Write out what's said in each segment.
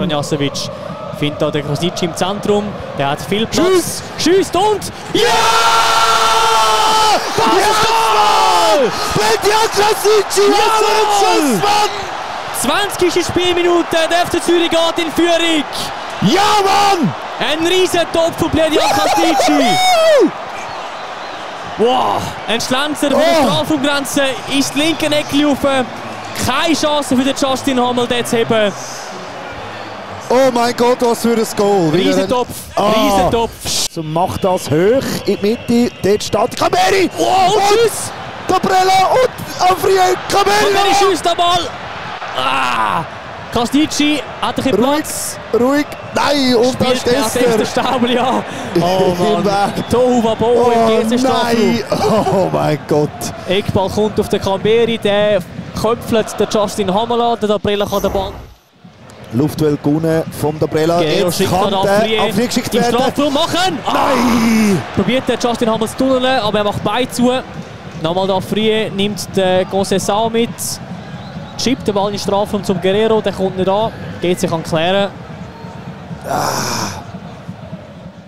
Ranjasevic findet da den Krosic im Zentrum. Der hat viel Platz. Schießt und... Ja! Das ja! ist Goal! Bedian Krosic, was für ein Schuss, Mann! 20. Spielminute, der FC Zürich geht in Führung. Ja, Mann! Ein Riesentopf von Bledian Krosic. Wow, ein Schlenzer von der oh. Strafraumgrenze ist linke Ecke gelaufen. Keine Chance für den Justin Hammel, dort zu heben. Oh mein Gott, was für ein Goal. Riesentopf, ah. Riesentopf. So macht das hoch in die Mitte. Dort steht Kameri. Wow, und Tschüss. Gabriela und Afriel Kameri. Kameri schießt den Ball. Ah. Kastici hat ein bisschen Platz. Ruhig, nein, und da ist der Staubel, ja. Oh Mann, Tohu Wabo oh, im GC Nein, oh mein Gott. Eckball kommt auf den Camberi, der köpfelt den Justin Hamala, der Dabrella kann den Ball Luftduell gewonnen vom Dabrella. Gero Jetzt kann der Afri geschickt werden. Strafraum machen! Ah! Nein! Probiert der Justin zu tunneln, aber er macht beide zu. Nochmal der Afri nimmt den Concessao mit. Schiebt den Ball in den Strafraum zum Guerrero, der kommt nicht an. Geht sich an klären. Ah.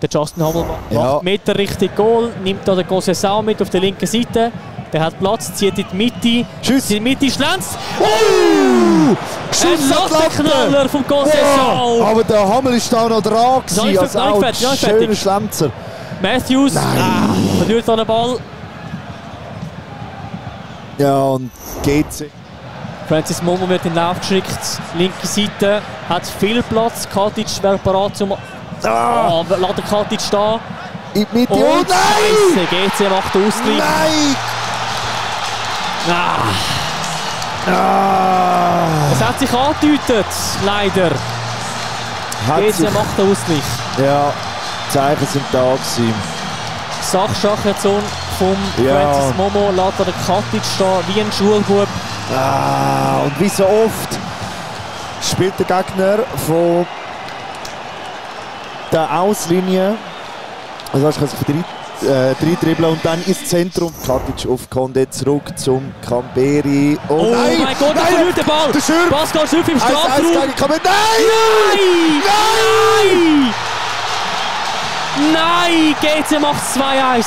Der Justin Hamel ja. macht Meter richtig Goal, nimmt da den Concessao mit auf der linken Seite. Der hat Platz, zieht in die Mitte. Tschüss. In die Mitte schlänzt. Oh! Lattenknaller vom Concession. Oh, aber der Hammer ist da noch dran gewesen. Also auch ja, schöner Schlenzer. Matthews ah, verliert an den Ball. Ja, und GC. Francis Momo wird in den Lauf geschickt. Linke Seite hat viel Platz. Katic wäre parat zum... Ah. Oh, lässt Katic da. In die Mitte. Und oh nein! GC macht den Ausgleich. Nein! Ah. Ah. Es hat sich angedeutet, leider. Hat macht den Ausgleich. Ja, die Zeichen sind da gewesen. Sachschachreaktion vom ja. Francis Momo lässt er den Katic stehen, wie ein Schulbub. Ah, und wie so oft spielt der Gegner von der Auslinie. Also hast du für äh, dribbeln und dann ins Zentrum. Katic auf Konde zurück zum Camberi. Oh, oh nein, mein Gott, nein, verliert den Ball. Der Schürf. Pascal Schürf im Strafraum. Nein! Nein! Nein! Nein! GC macht 2-1.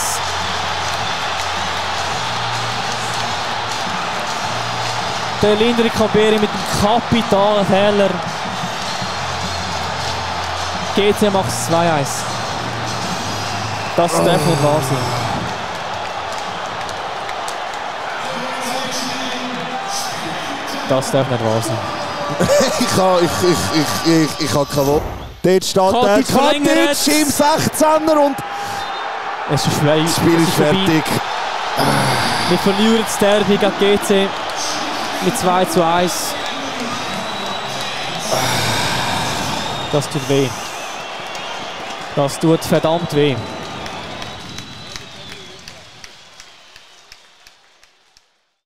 Der Lindri Camberi mit dem kapitalen Fehler. GC macht 2-1. Das darf nicht wahr sein. Das darf nicht wahr sein. ich habe ich, ich, ich, ich, ich habe kein Wort. Dort steht der Katic im 16er und es ist frei. das Spiel ist fertig. Wir verlieren das Derby gegen GC mit 2 zu 1. Das tut weh. Das tut verdammt weh.